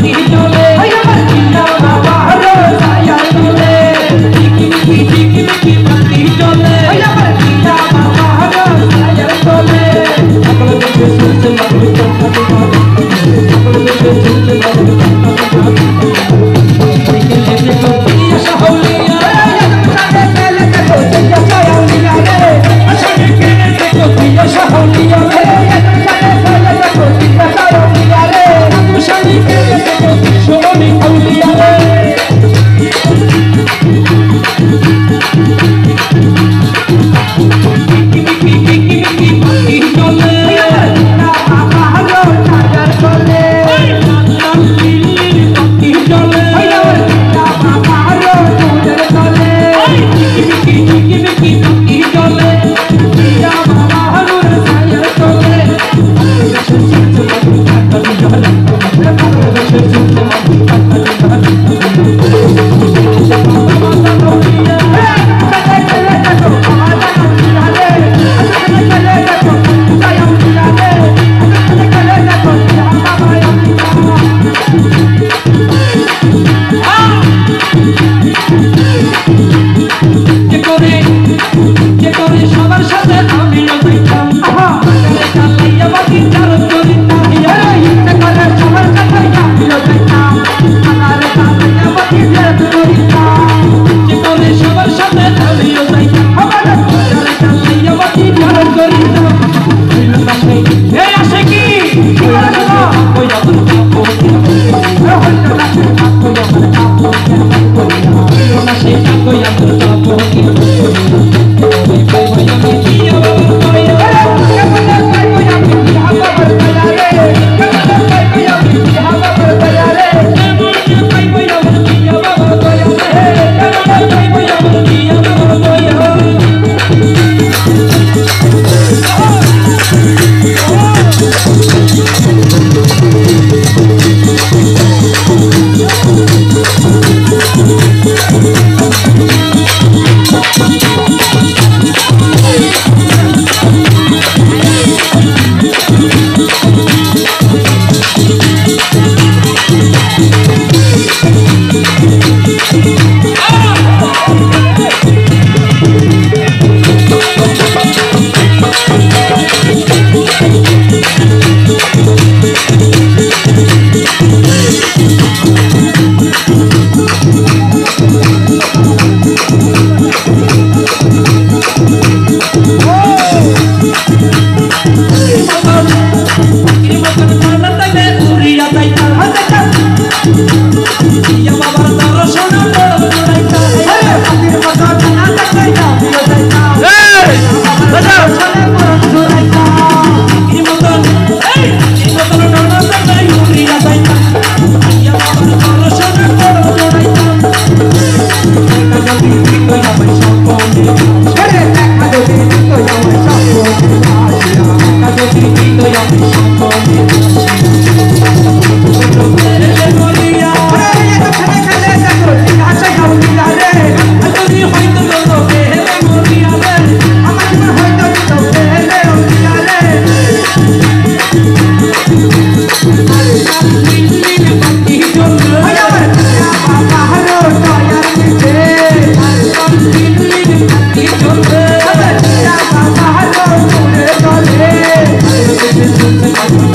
you know Thank you. Oh! Aku. yang Thank you.